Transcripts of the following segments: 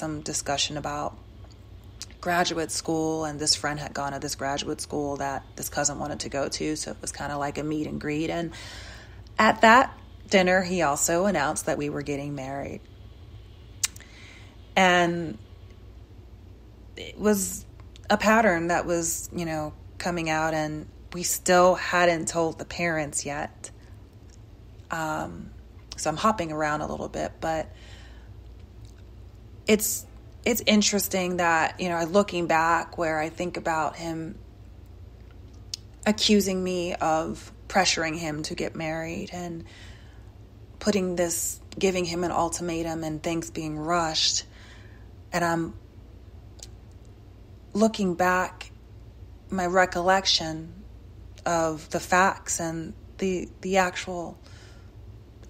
some discussion about graduate school, and this friend had gone to this graduate school that this cousin wanted to go to, so it was kind of like a meet and greet. And at that dinner, he also announced that we were getting married. And it was a pattern that was, you know, coming out, and we still hadn't told the parents yet. Um, so I'm hopping around a little bit, but it's it's interesting that you know looking back where I think about him accusing me of pressuring him to get married and putting this giving him an ultimatum and things being rushed. And I'm looking back my recollection of the facts and the the actual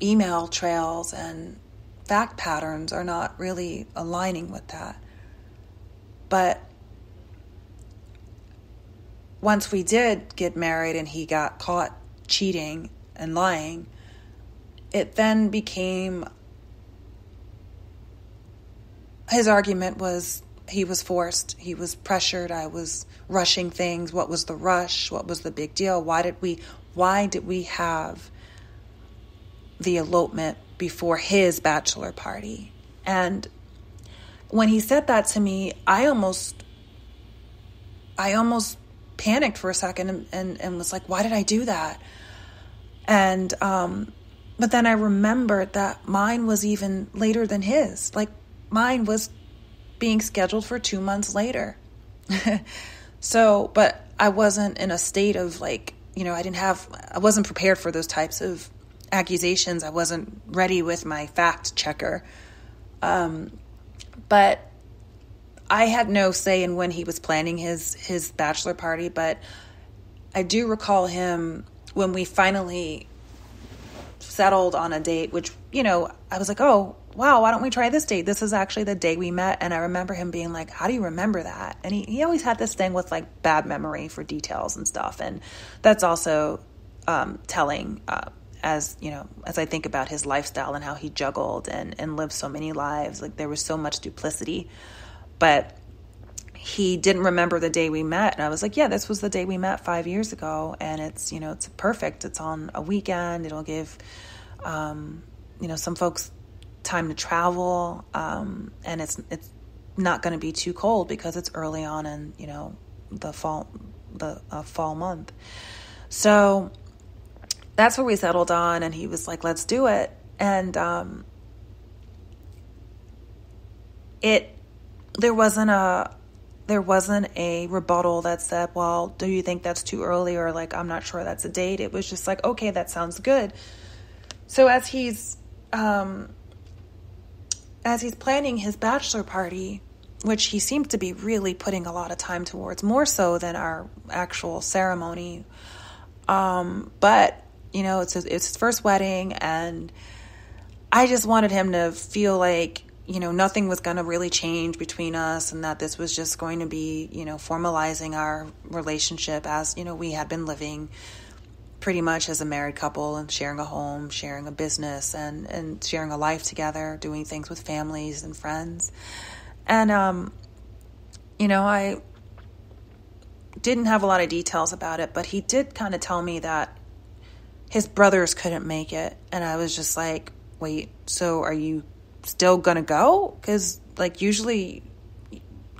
email trails and fact patterns are not really aligning with that. But once we did get married and he got caught cheating and lying, it then became his argument was he was forced, he was pressured, I was rushing things. What was the rush? What was the big deal? Why did we why did we have the elopement before his bachelor party? And when he said that to me, I almost I almost panicked for a second and, and, and was like, why did I do that? And um but then I remembered that mine was even later than his. Like mine was being scheduled for two months later. so, but I wasn't in a state of like, you know, I didn't have, I wasn't prepared for those types of accusations. I wasn't ready with my fact checker. Um, but I had no say in when he was planning his his bachelor party, but I do recall him when we finally settled on a date, which, you know, I was like, oh, wow, why don't we try this date? This is actually the day we met. And I remember him being like, how do you remember that? And he, he always had this thing with like bad memory for details and stuff. And that's also um, telling. Uh, as you know, as I think about his lifestyle and how he juggled and, and lived so many lives, like there was so much duplicity. But he didn't remember the day we met and i was like yeah this was the day we met five years ago and it's you know it's perfect. It's on a weekend. It'll give um, you know some folks time to travel um, and it's it's not going to be too cold because it's early on in you know the fall the uh, fall month. So that's where we settled on and he was like let's do it and um, it there wasn't a there wasn't a rebuttal that said, well, do you think that's too early? Or like, I'm not sure that's a date. It was just like, okay, that sounds good. So as he's, um, as he's planning his bachelor party, which he seems to be really putting a lot of time towards, more so than our actual ceremony. Um, but you know, it's his, it's his first wedding, and I just wanted him to feel like you know, nothing was going to really change between us and that this was just going to be, you know, formalizing our relationship as, you know, we had been living pretty much as a married couple and sharing a home, sharing a business and and sharing a life together, doing things with families and friends. And um you know, I didn't have a lot of details about it, but he did kind of tell me that his brothers couldn't make it. And I was just like, "Wait, so are you still gonna go? Because like usually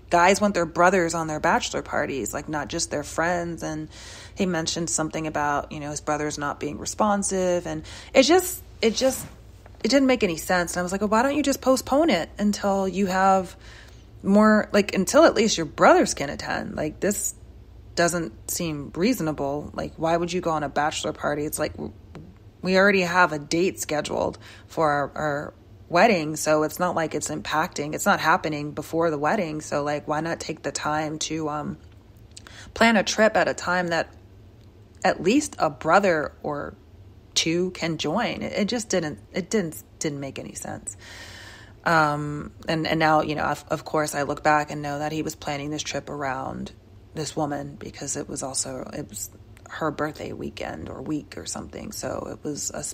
guys want their brothers on their bachelor parties like not just their friends. And he mentioned something about you know his brothers not being responsive. And it just it just it didn't make any sense. And i was like well, why don't you just postpone it until you have more like until at least your brothers can attend? Like this doesn't seem reasonable like why would you go on a bachelor party? It's like we already have a date scheduled for our, our wedding so it's not like it's impacting it's not happening before the wedding so like why not take the time to um plan a trip at a time that at least a brother or two can join? It, just didn't it didn't didn't make any sense. Um and and now you know of, of course i look back and know that he was planning this trip around this woman because it was also it was her birthday weekend or week or something. So it was a,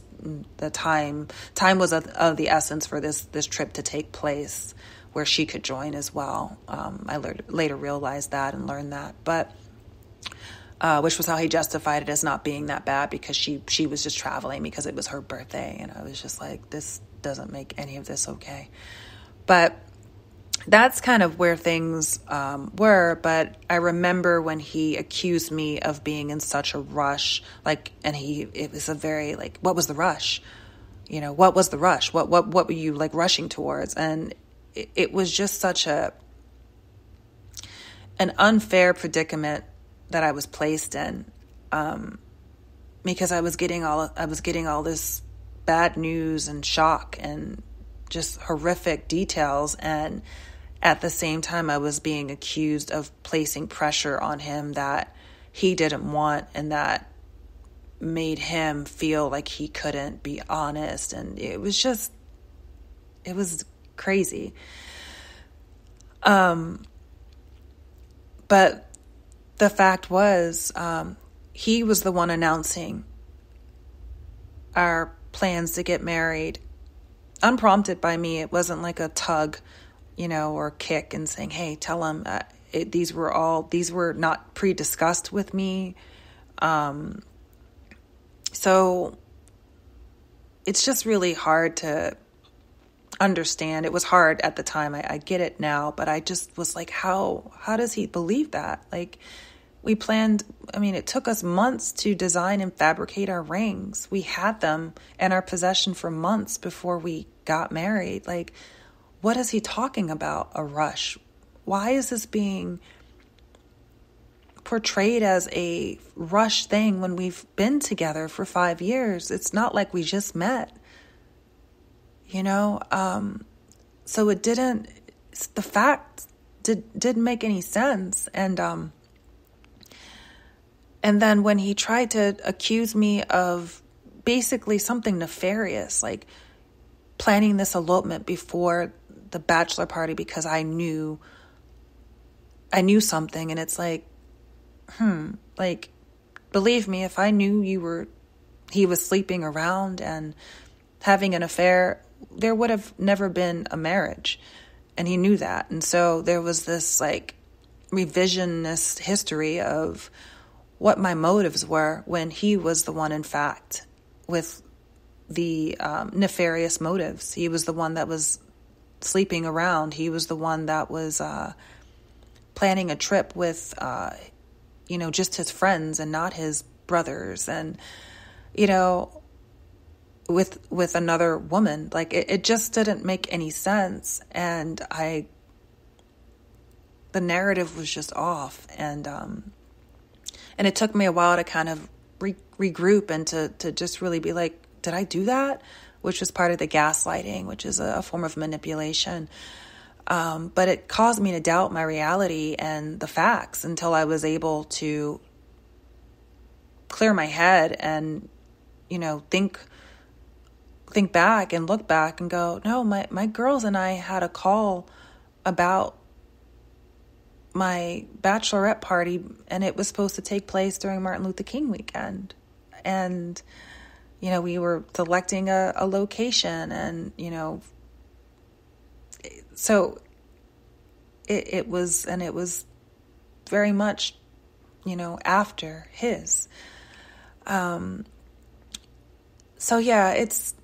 the time time was of, the essence for this this trip to take place where she could join as well. Um, I later realized that and learned that, but uh, which was how he justified it as not being that bad because she she was just traveling because it was her birthday, and I was just like, this doesn't make any of this okay. But that's kind of where things um, were. But I remember when he accused me of being in such a rush, like, and he it was a very like, what was the rush? You know, what was the rush? What what what were you like rushing towards? And it, it was just such a an unfair predicament that I was placed in, um, because I was getting all I was getting all this bad news and shock and just horrific details and at the same time I was being accused of placing pressure on him that he didn't want and that made him feel like he couldn't be honest and it was just it was crazy um but the fact was, um, he was the one announcing our plans to get married, unprompted by me. It wasn't like a tug, you know, or kick and saying, "Hey, tell him." Uh, it, these were all these were not pre-discussed with me. Um, so it's just really hard to understand. It was hard at the time. I, I, get it now, but I just was like, how how does he believe that? Like we planned, I mean, it took us months to design and fabricate our rings. We had them in our possession for months before we got married. Like, what is he talking about? A rush. Why is this being portrayed as a rush thing when we've been together for five years? It's not like we just met you know um, so it didn't the fact did didn't make any sense and um, and then when he tried to accuse me of basically something nefarious like planning this elopement before the bachelor party because I knew I knew something and it's like hmm like believe me if I knew you were he was sleeping around and having an affair there would have never been a marriage. And he knew that. And so there was this like revisionist history of what my motives were when he was the one, in fact, with the um, nefarious motives. He was the one that was sleeping around. He was the one that was uh, planning a trip with, uh, you know, just his friends and not his brothers. And, you know, with with another woman like it, it just didn't make any sense and i the narrative was just off and um and it took me a while to kind of re- regroup and to to just really be like did i do that which was part of the gaslighting which is a, a form of manipulation um, but it caused me to doubt my reality and the facts until i was able to clear my head and you know think think back and look back and go, no, my, my girls and I had a call about my bachelorette party and it was supposed to take place during Martin Luther King weekend. And, you know, we were selecting a, a location and, you know, so it, it was, and it was very much, you know, after his. Um, so yeah, it's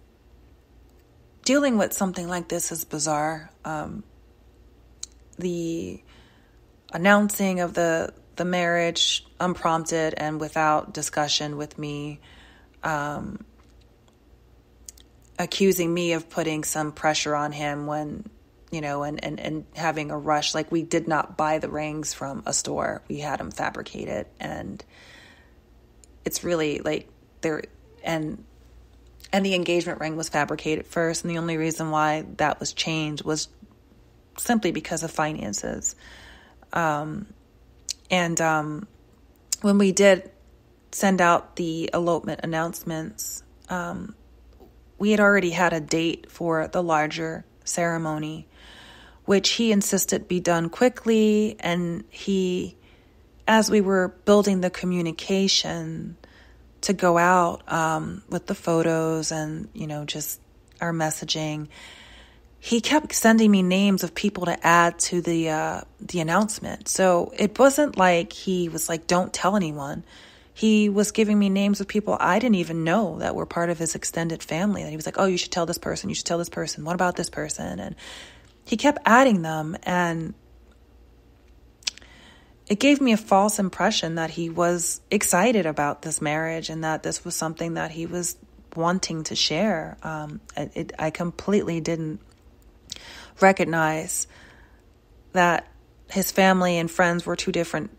dealing with something like this is bizarre. Um, the announcing of the the marriage unprompted and without discussion with me, um, accusing me of putting some pressure on him when you know, and, and, and having a rush. Like we did not buy the rings from a store. We had them fabricated and it's really like there and and the engagement ring was fabricated first. And the only reason why that was changed was simply because of finances. Um, and um, when we did send out the elopement announcements, um, we had already had a date for the larger ceremony, which he insisted be done quickly. And he, as we were building the communication, to go out um, with the photos and you know just our messaging he kept sending me names of people to add to the uh, the announcement. So it wasn't like he was like, "Don't tell anyone." He was giving me names of people I didn't even know that were part of his extended family. And he was like, "Oh, you should tell this person. You should tell this person. What about this person?" And he kept adding them, and it gave me a false impression that he was excited about this marriage and that this was something that he was wanting to share. Um, it, I completely didn't recognize that his family and friends were two different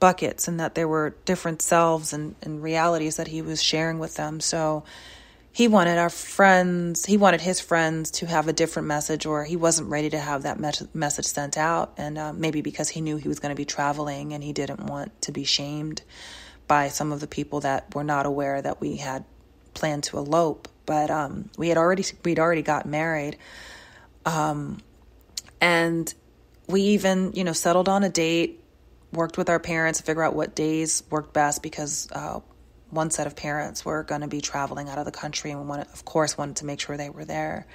buckets and that there were different selves and, and realities that he was sharing with them. So he wanted our friends, he wanted his friends to have a different message, or he wasn't ready to have that me- message sent out. And uh, maybe because he knew he was going to be traveling and he didn't want to be shamed by some of the people that were not aware that we had planned to elope. But um, we had already we'd already got married. Um, and we even, you know, settled on a date, worked with our parents to figure out what days worked best because uh, one set of parents were going to be traveling out of the country and we wanted, of course, wanted to make sure they were there.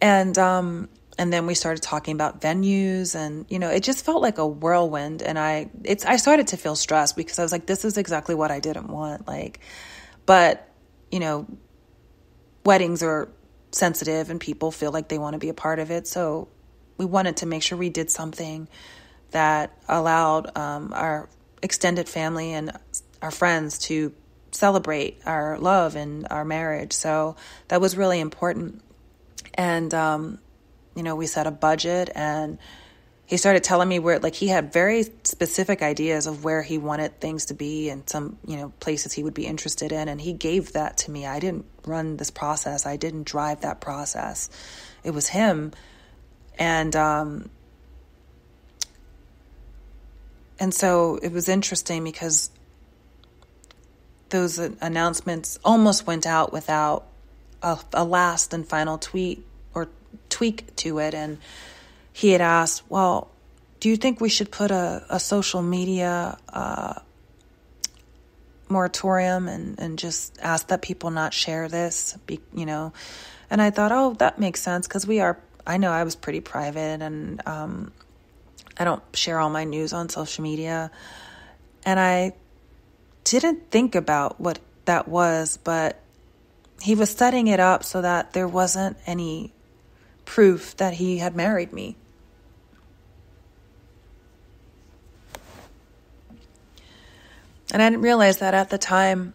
And, um, and then we started talking about venues and you know it just felt like a whirlwind and i it's i started to feel stressed because i was like this is exactly what i didn't want like but you know weddings are sensitive and people feel like they want to be a part of it. So we wanted to make sure we did something that allowed um, our extended family and our friends to celebrate our love and our marriage. So that was really important. And, um, you know, we set a budget and he started telling me where like he had very specific ideas of where he wanted things to be and some you know places he would be interested in. And he gave that to me. I didn't run this process. I didn't drive that process. It was him. And um and so it was interesting because those announcements almost went out without a, a last and final tweet or tweak to it and he had asked, Well, do you think we should put a, a social media uh, moratorium and, and just ask that people not share this? Be, you know, and I thought, oh, that makes sense because we are. I know I was pretty private and um, I don't share all my news on social media, and I didn't think about what that was, but he was setting it up so that there wasn't any proof that he had married me. And I didn't realize that at the time.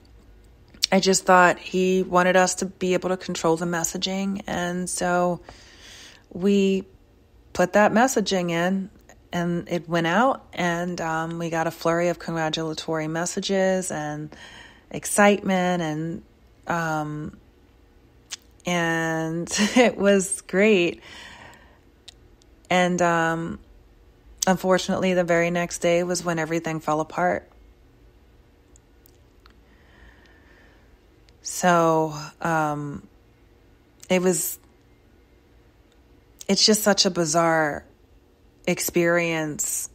I just thought he wanted us to be able to control the messaging. And so we put that messaging in and it went out and um, we got a flurry of congratulatory messages and excitement and um, and it was great. And um, unfortunately the very next day was when everything fell apart. So um, it was, it's just such a bizarre experience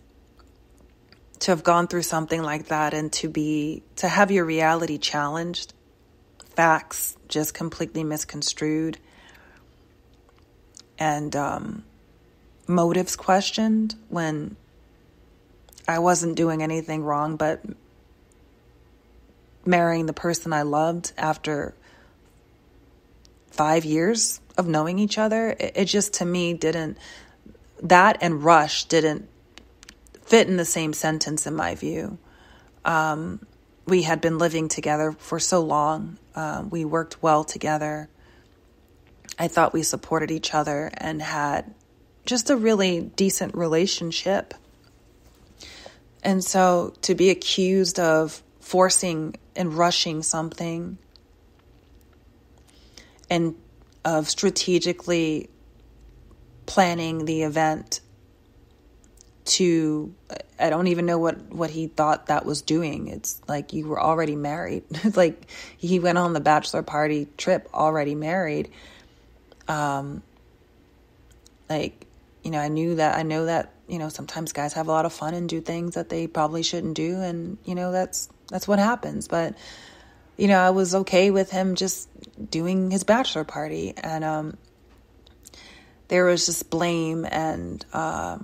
to have gone through something like that and to be, to have your reality challenged, facts just completely misconstrued, and um, motives questioned when I wasn't doing anything wrong, but marrying the person I loved after five years of knowing each other. It, it just to me didn't, that and rush didn't fit in the same sentence in my view. Um, we had been living together for so long, um, we worked well together. I thought we supported each other and had just a really decent relationship. And so to be accused of forcing and rushing something and of strategically planning the event to I don't even know what what he thought that was doing. It's like you were already married. It's like he went on the bachelor party trip already married. Um like you know, I knew that I know that, you know, sometimes guys have a lot of fun and do things that they probably shouldn't do and you know, that's that's what happens. But you know, I was okay with him just doing his bachelor party, and um, there was just blame and uh,